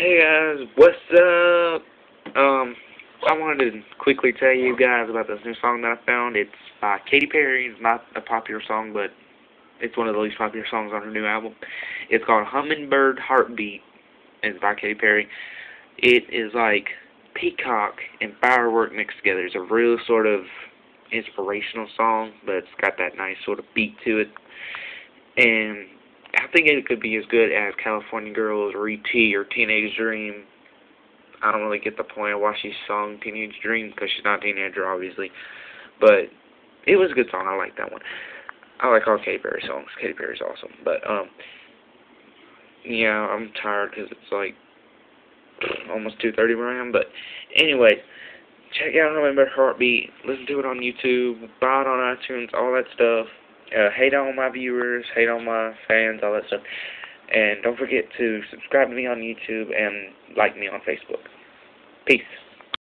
Hey guys, what's up? Um, I wanted to quickly tell you guys about this new song that I found. It's by Katy Perry. It's not a popular song, but it's one of the least popular songs on her new album. It's called Hummingbird Heartbeat. It's by Katy Perry. It is like Peacock and Firework mixed together. It's a real sort of inspirational song, but it's got that nice sort of beat to it. And think it could be as good as California Gurls or E.T. or Teenage Dream. I don't really get the point of why she sung Teenage Dream because she's not a teenager, obviously. But it was a good song. I like that one. I like all Katy Perry songs. Katy Perry's awesome. But, um, yeah, I'm tired because it's like almost 2.30 where I am. But, anyway, check out Hummingbird Heartbeat. Listen to it on YouTube. Buy it on iTunes, all that stuff. Uh, hate on my viewers, hate on my fans, all that stuff. And don't forget to subscribe to me on YouTube and like me on Facebook. Peace.